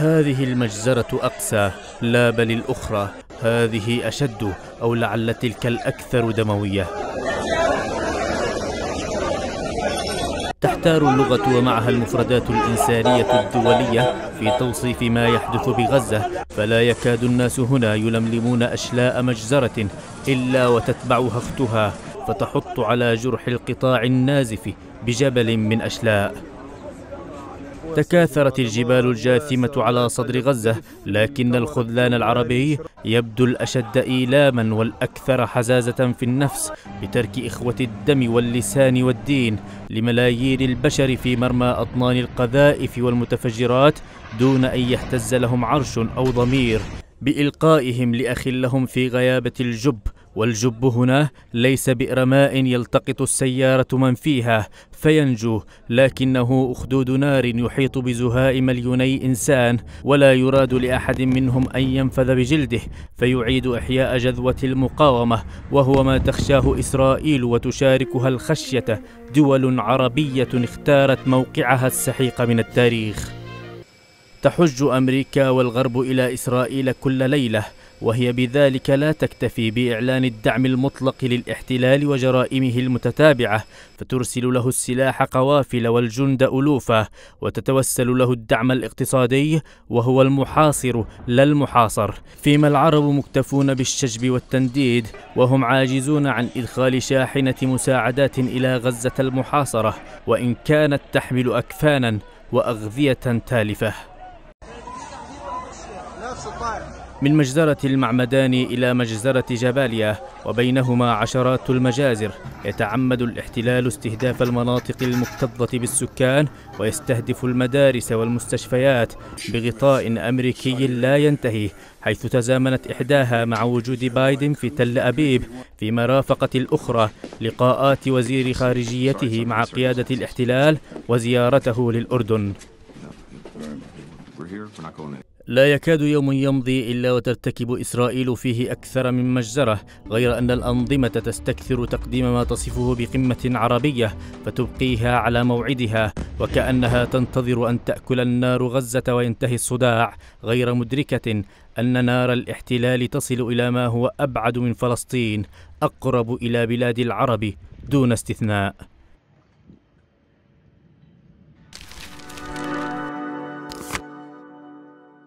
هذه المجزرة أقسى لا بل الأخرى. هذه أشد أو لعل تلك الأكثر دموية. تحتار اللغة ومعها المفردات الإنسانية الدولية في توصيف ما يحدث بغزة فلا يكاد الناس هنا يلملمون أشلاء مجزرة إلا وتتبعها أختها فتحط على جرح القطاع النازف بجبل من أشلاء. تكاثرت الجبال الجاثمة على صدر غزة لكن الخذلان العربي يبدو الأشد إيلاما والأكثر حزازة في النفس بترك إخوة الدم واللسان والدين لملايين البشر في مرمى أطنان القذائف والمتفجرات دون أن يهتز لهم عرش أو ضمير بإلقائهم لأخ لهم في غيابة الجب والجب هنا ليس بئر ماء يلتقط السيارة من فيها فينجو لكنه أخدود نار يحيط بزهاء مليوني إنسان ولا يراد لأحد منهم أن ينفذ بجلده فيعيد إحياء جذوة المقاومة وهو ما تخشاه إسرائيل وتشاركها الخشية دول عربية اختارت موقعها السحيق من التاريخ. تحج أمريكا والغرب إلى إسرائيل كل ليلة وهي بذلك لا تكتفي بإعلان الدعم المطلق للاحتلال وجرائمه المتتابعة فترسل له السلاح قوافل والجند الوفا وتتوسل له الدعم الاقتصادي وهو المحاصر لا المحاصر. فيما العرب مكتفون بالشجب والتنديد وهم عاجزون عن إدخال شاحنة مساعدات إلى غزة المحاصرة وإن كانت تحمل أكفانا وأغذية تالفة. من مجزرة المعمدان إلى مجزرة جباليا وبينهما عشرات المجازر. يتعمد الاحتلال استهداف المناطق المكتظة بالسكان ويستهدف المدارس والمستشفيات بغطاء أمريكي لا ينتهي حيث تزامنت إحداها مع وجود بايدن في تل أبيب في مرافقة الأخرى لقاءات وزير خارجيته مع قيادة الاحتلال وزيارته للأردن. لا يكاد يوم يمضي إلا وترتكب إسرائيل فيه أكثر من مجزرة غير أن الأنظمة تستكثر تقديم ما تصفه بقمة عربية فتبقيها على موعدها وكأنها تنتظر أن تأكل النار غزة وينتهي الصداع غير مدركة أن نار الاحتلال تصل إلى ما هو أبعد من فلسطين أقرب إلى بلاد العرب دون استثناء.